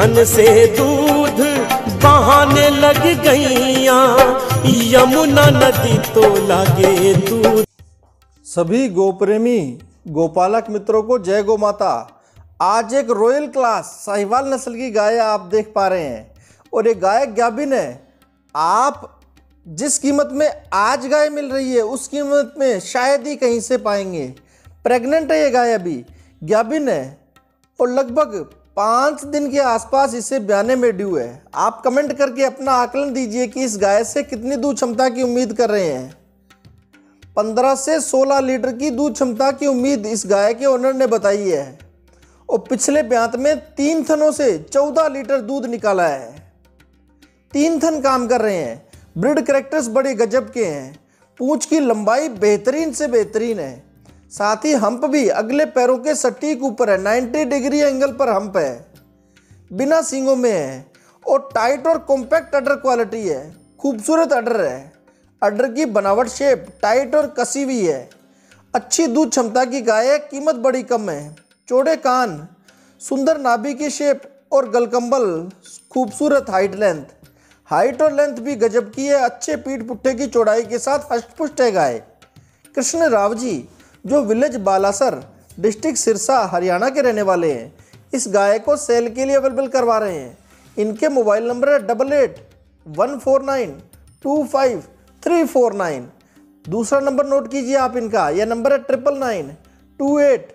थन से दूध बहाने लग गईया। यमुना नदी तो लागे दूध। सभी गोप्रेमी, गोपालक मित्रों को जय गो माता। आज एक रॉयल क्लास साहिवाल नस्ल की गाय आप देख पा रहे हैं। और ये गाय गाभिन है। आप जिस कीमत में आज गाय मिल रही है, उस कीमत में शायद ही कहीं से पाएँगे। प्रेग्नेंट है ये गाय अभी। गाभिन है। और लगभग पाँच दिन के आसपास इसे ब्याने में ड्यू है। आप कमेंट करके अपना आकलन दीजिए कि इस गाय से कितनी दूध क्षमता की उम्मीद कर रहे हैं। पंद्रह से सोलह लीटर की दूध क्षमता की उम्मीद इस गाय के ओनर ने बताई है। और पिछले ब्यांत में तीन थनों से चौदह लीटर दूध निकाला है। तीन थन काम कर रहे हैं। ब्रिड करेक्टर्स बड़े गजब के हैं। पूंछ की लंबाई बेहतरीन से बेहतरीन है। साथ ही हम्प भी अगले पैरों के सटीक ऊपर है। 90 डिग्री एंगल पर हम्प है। बिना सींगों में है। और टाइट और कॉम्पैक्ट अडर क्वालिटी है। खूबसूरत अडर है। अडर की बनावट शेप टाइट और कसी हुई है। अच्छी दूध क्षमता की गाय है। कीमत बड़ी कम है। चौड़े कान, सुंदर नाभि की शेप और गलकंबल, खूबसूरत हाइट लेंथ हाइट और लेंथ भी गजब की है। अच्छे पीठ पुट्ठे की चौड़ाई के साथ हष्टपुष्ट है गाय। कृष्ण राव जी जो विलेज बालासर, डिस्ट्रिक्ट सिरसा, हरियाणा के रहने वाले हैं, इस गाय को सेल के लिए अवेलेबल करवा रहे हैं। इनके मोबाइल नंबर है double eight one four nine two five three four nine. दूसरा नंबर नोट कीजिए आप इनका, यह नंबर है triple nine two eight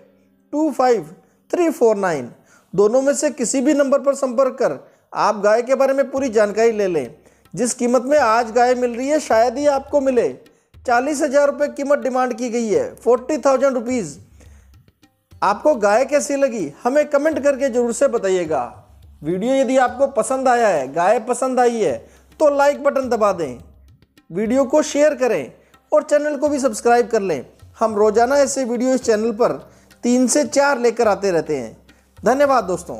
two five three four nine. दोनों में से किसी भी नंबर पर संपर्क कर, आप गाय के बारे में पूरी जानकारी ले लें। जिस कीमत में आज गाय मिल रही है, शायद ही आपको मिले। चालीस हज़ार रुपये कीमत डिमांड की गई है। फोर्टी थाउज़ेंड रुपीज़ आपको गाय कैसी लगी? हमें कमेंट करके ज़रूर से बताइएगा। वीडियो यदि आपको पसंद आया है, गाय पसंद आई है तो लाइक बटन दबा दें। वीडियो को शेयर करें और चैनल को भी सब्सक्राइब कर लें। हम रोज़ाना ऐसे वीडियो इस चैनल पर तीन से चार लेकर आते रहते हैं। धन्यवाद दोस्तों।